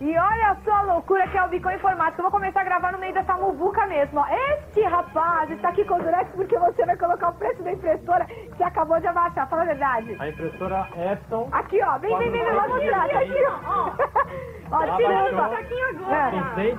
E olha só a loucura que é o Bicom Informática. Eu vou começar a gravar no meio dessa muvuca mesmo, ó. Este rapaz está aqui com o Durex porque você vai colocar o preço da impressora que você acabou de abaixar. Fala a verdade. A impressora Epson. Aqui, ó. Vem, vem, vem, vem, vamos mostrar. Tá aqui, ó. Ó, tirando. É.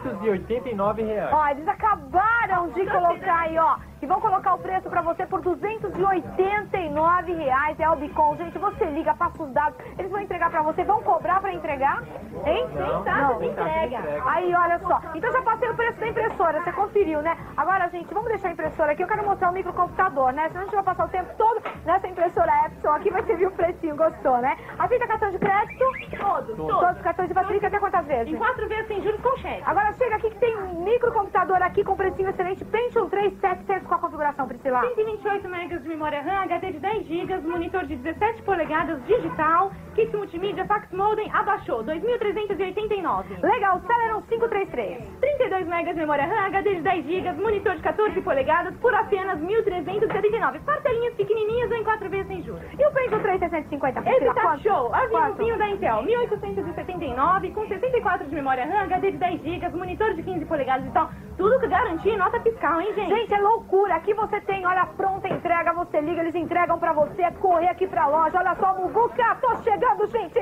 289 reais. Ó, eles acabaram de colocar aí, ó. E vão colocar o preço pra você por 289 reais. É o Bicom. Gente, você liga, passa os dados. Eles vão entregar pra você. Vão cobrar pra entregar? Hein? Não, não, entrega. Aí, olha só. Então já passei o preço da impressora. Você conferiu, né? Agora, gente, vamos deixar a impressora aqui. Eu quero mostrar o microcomputador, né? Senão a gente vai passar o tempo todo nessa impressora Epson aqui. Vai servir o precinho. Gostou, né? Aceita cartão de crédito? Todos, Todos os todos. cartões de facilita quantas vezes? Em quatro vezes sem juros com cheque. Agora chega aqui que tem um microcomputador aqui com precinho excelente. Pentium 3 700 com a configuração, Priscila. 128 MB de memória RAM, HD de 10 GB, monitor de 17 polegadas digital, kit multimídia, fax modem, abaixou, 2.389. Legal, Celeron 533. 32 MB de memória RAM, HD de 10 GB, monitor de 14 polegadas, por apenas 1.379. Parcelinhas pequenininhas 4 vezes sem juros. E o Pentium 3 650, Esse tá quanto? show! Aviãozinho Quanto? da Intel, 1879, com 64 de memória RAM, HD de 10 GB, monitor de 15 polegadas e tal. Tudo que garantia e nota fiscal, hein, gente? Gente, é loucura. Aqui você tem, olha, pronta entrega. Você liga, eles entregam pra você. É correr aqui pra loja. Olha só, Muvuca, tô chegando, gente.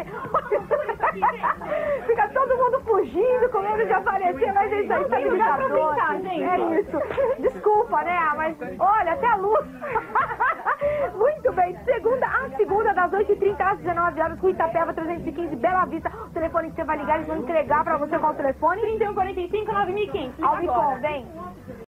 Fica todo mundo fugindo, com medo de aparecer. Mas é isso aí, tá tem lugar pra brincar, gente. É isso. Desculpa, né? Mas, olha, até a luz. Muito bem. Segunda, a segunda, das 8h30 às 19 horas, Rua Itapeva 315, Bela Vista. O telefone que você vai ligar, eles vão entregar pra você qual o telefone? 3145 9500. Albicom, vem.